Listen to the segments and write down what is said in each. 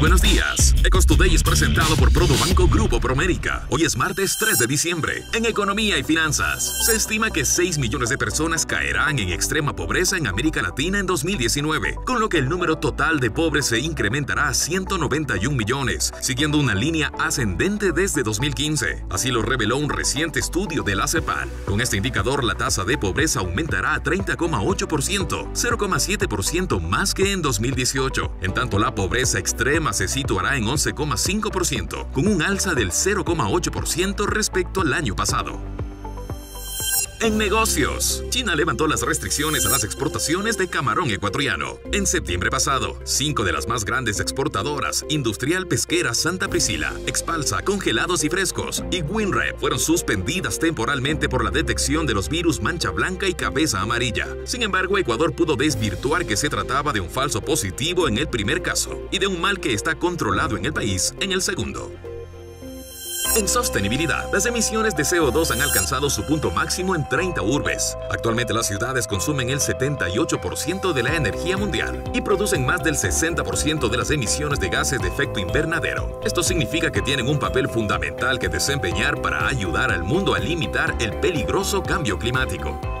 Buenos días. Ecos Today es presentado por Banco Grupo Promérica. Hoy es martes 3 de diciembre. En economía y finanzas, se estima que 6 millones de personas caerán en extrema pobreza en América Latina en 2019, con lo que el número total de pobres se incrementará a 191 millones, siguiendo una línea ascendente desde 2015. Así lo reveló un reciente estudio de la CEPAL. Con este indicador, la tasa de pobreza aumentará a 30,8%, 0,7% más que en 2018. En tanto, la pobreza extrema se situará en 11,5%, con un alza del 0,8% respecto al año pasado. En negocios, China levantó las restricciones a las exportaciones de camarón ecuatoriano. En septiembre pasado, cinco de las más grandes exportadoras, Industrial Pesquera Santa Priscila, Expalsa, Congelados y Frescos y Winrep fueron suspendidas temporalmente por la detección de los virus mancha blanca y cabeza amarilla. Sin embargo, Ecuador pudo desvirtuar que se trataba de un falso positivo en el primer caso y de un mal que está controlado en el país en el segundo. En sostenibilidad, las emisiones de CO2 han alcanzado su punto máximo en 30 urbes. Actualmente las ciudades consumen el 78% de la energía mundial y producen más del 60% de las emisiones de gases de efecto invernadero. Esto significa que tienen un papel fundamental que desempeñar para ayudar al mundo a limitar el peligroso cambio climático.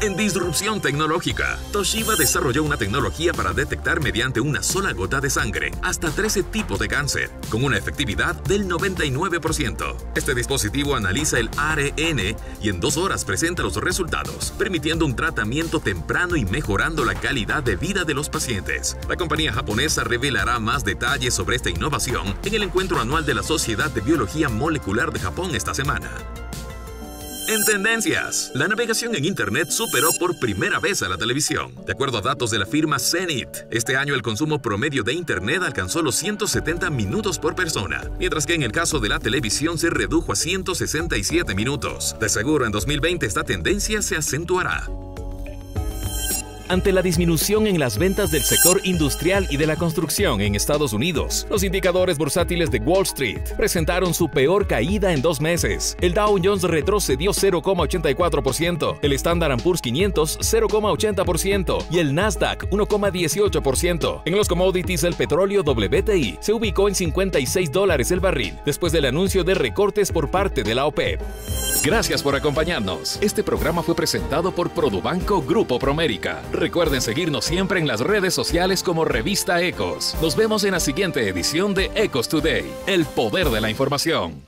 En disrupción tecnológica, Toshiba desarrolló una tecnología para detectar mediante una sola gota de sangre hasta 13 tipos de cáncer, con una efectividad del 99%. Este dispositivo analiza el ARN y en dos horas presenta los resultados, permitiendo un tratamiento temprano y mejorando la calidad de vida de los pacientes. La compañía japonesa revelará más detalles sobre esta innovación en el encuentro anual de la Sociedad de Biología Molecular de Japón esta semana. En tendencias, la navegación en Internet superó por primera vez a la televisión. De acuerdo a datos de la firma Zenit, este año el consumo promedio de Internet alcanzó los 170 minutos por persona, mientras que en el caso de la televisión se redujo a 167 minutos. De seguro en 2020 esta tendencia se acentuará ante la disminución en las ventas del sector industrial y de la construcción en Estados Unidos. Los indicadores bursátiles de Wall Street presentaron su peor caída en dos meses. El Dow Jones retrocedió 0,84%, el Standard Poor's 500 0,80% y el Nasdaq 1,18%. En los commodities, el petróleo WTI se ubicó en 56 dólares el barril después del anuncio de recortes por parte de la OPEP. Gracias por acompañarnos. Este programa fue presentado por Produbanco Grupo Promérica. Recuerden seguirnos siempre en las redes sociales como Revista Ecos. Nos vemos en la siguiente edición de Ecos Today, el poder de la información.